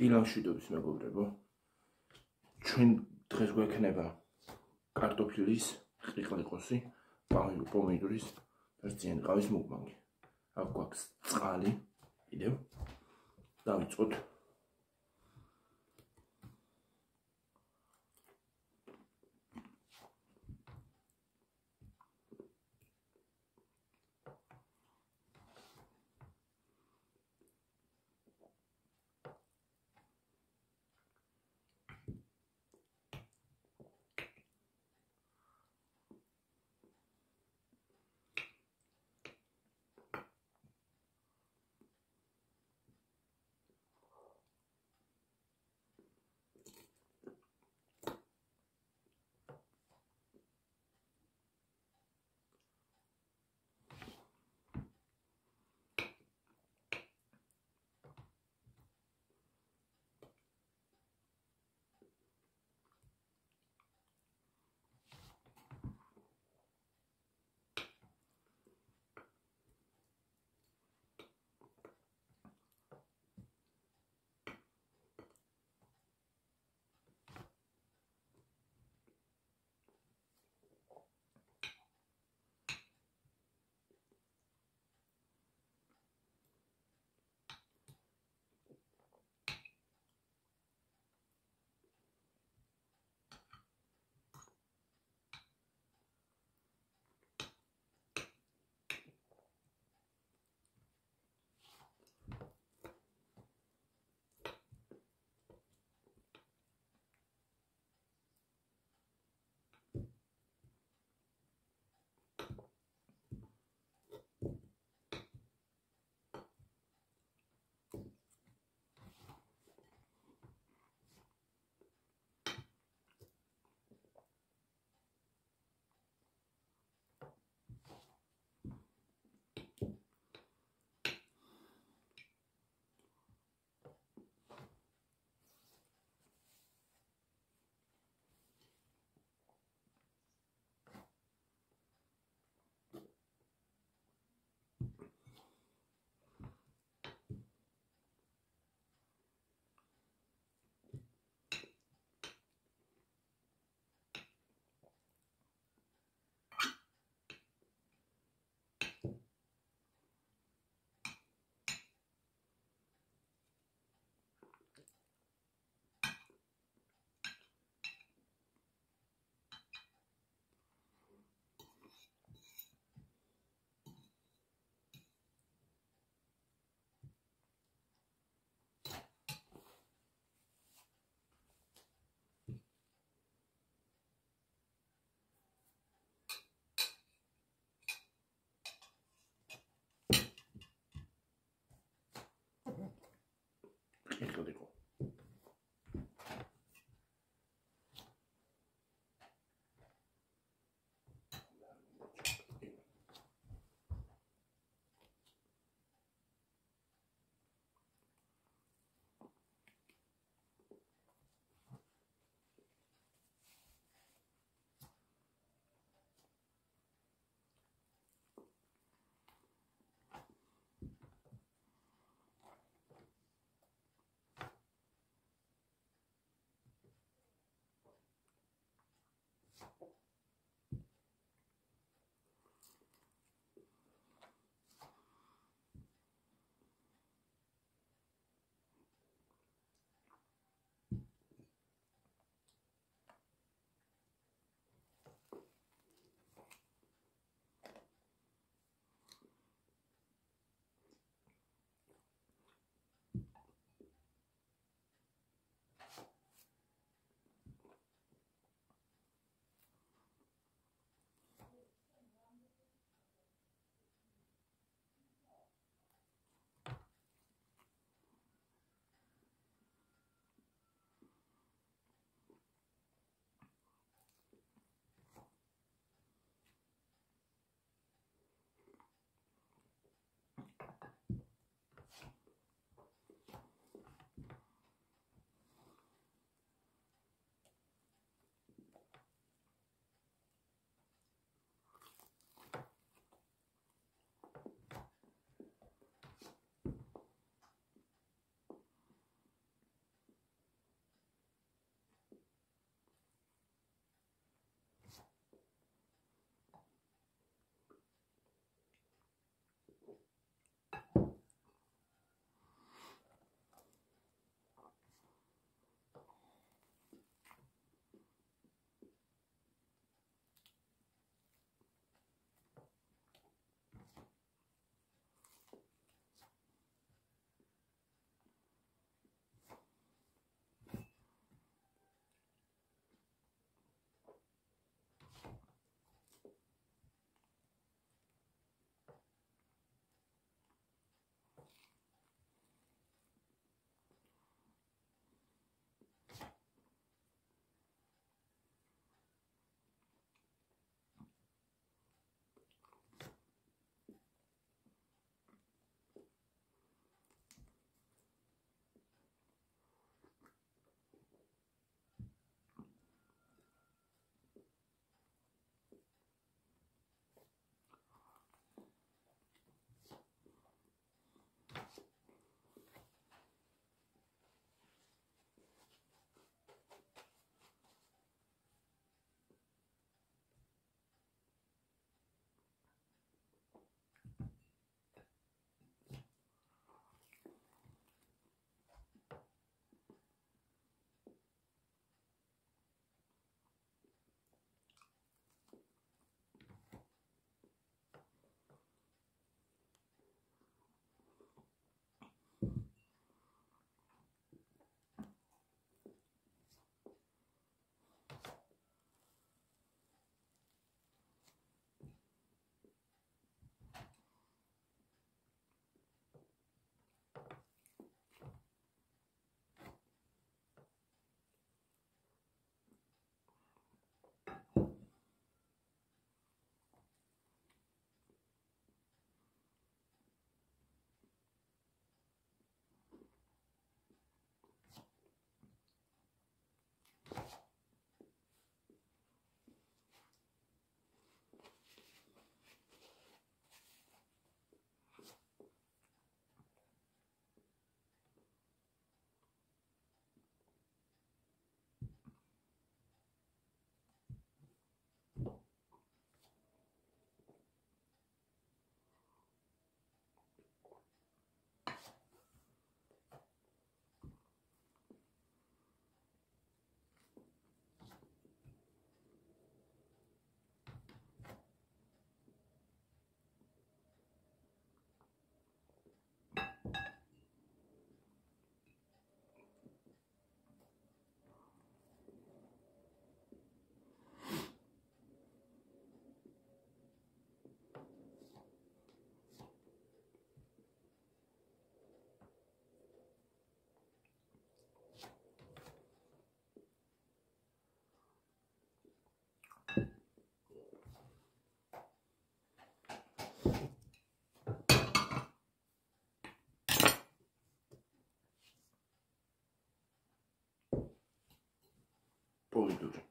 დილამშვიდობის მეგობრებო. ჩვენ დღეს გვექნება კარტოფილის ყიყლიყოსი, პომიდორის და ძიენ ყავის მუგმანგი. აქ გვაქვს წყალი. კიდევ დავიწყოთ will do.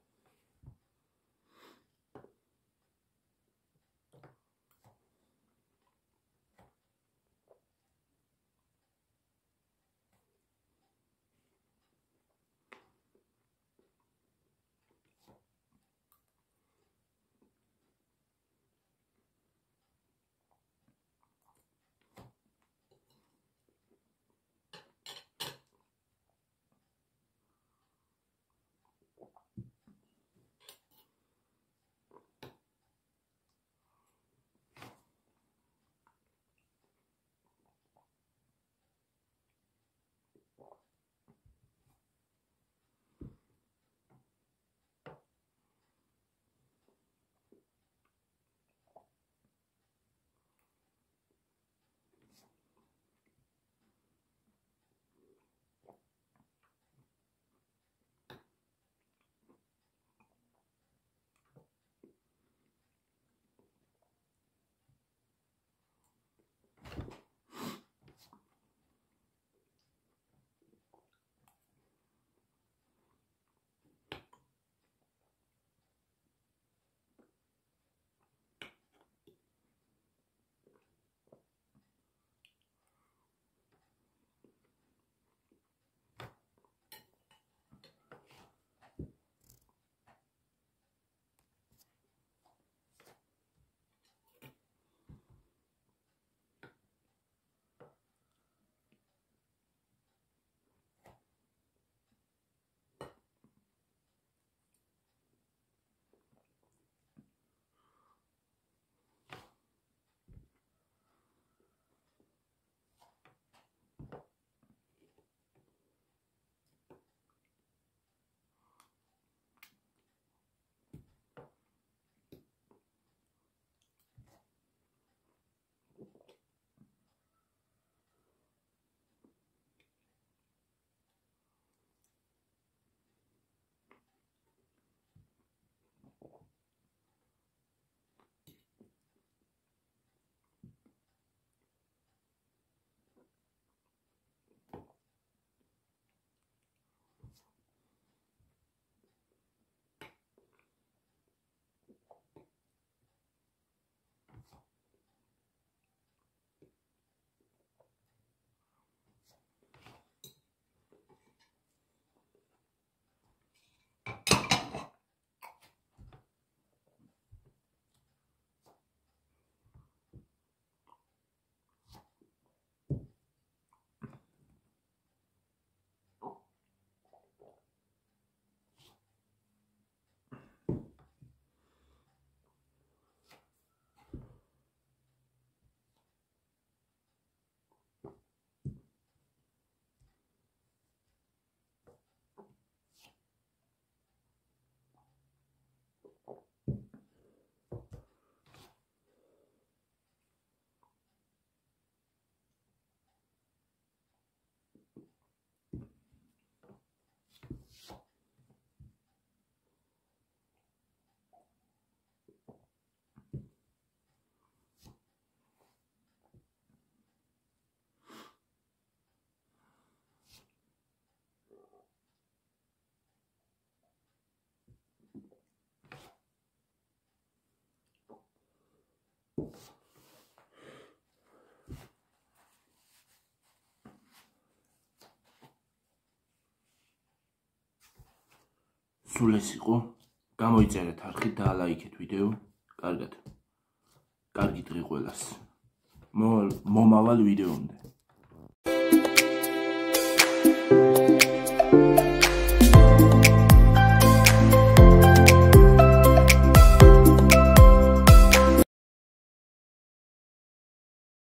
Oh. სულ ეს იყო. გამოიწერეთ არხი და ლაიქეთ ვიდეო. კარგად. კარგი დღე ყველას. მომავალ ვიდეომდე. Thank you.